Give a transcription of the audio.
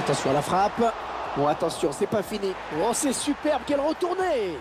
Attention à la frappe. Bon, attention, c'est pas fini. Oh, c'est superbe, quelle retournée